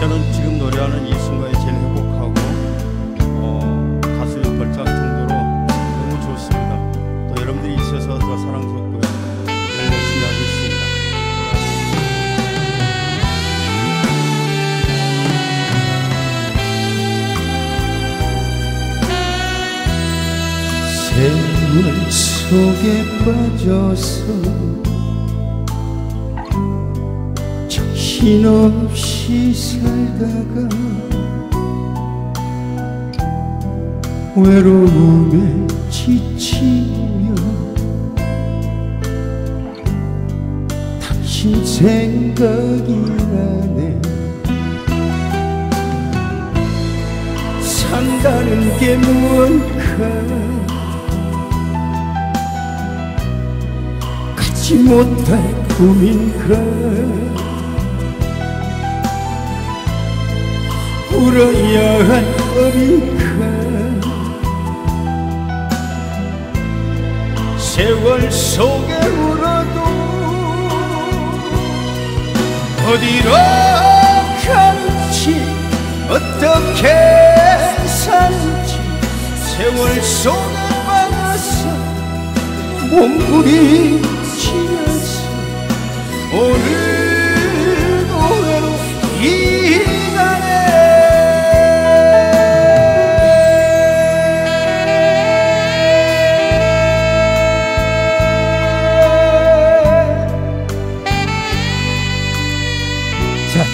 노래하는 이 순간이 제일 행복하고 어, 가슴이 벌짝 정도로 너무 좋습니다. 또 여러분들이 있어서 더 사랑스럽고요. 세월 속에 빠져서 신없이 살다가 외로움에 지치며 당신 생각이 나네. 산다는 게 무언가 갖지 못할 꿈인가 울어야 할 법인가. 세월 속에 울어도 어디로 가는지 어떻게 사는지. 세월 속에 빠져서 몸부림치면서 오늘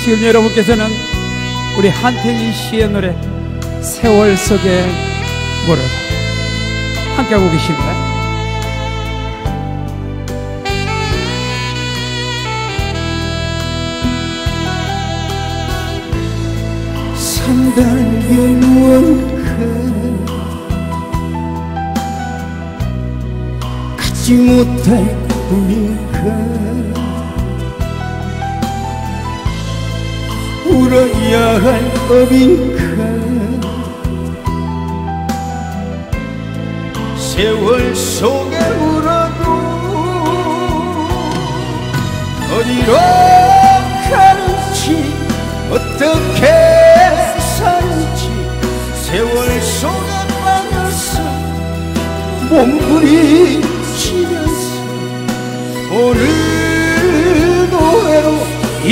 지금 여러분께서는 우리 한태진 씨의 노래 세월 속에 물어다 함께하고 계십니다. 게 무언가 갖지 못할 꿈인가 울어야 할 법인가. 세월 속에 울어도 어디로 가는지 어떻게 살지. 세월 속에 빠져서 몸부림치면서 오늘도 외로 이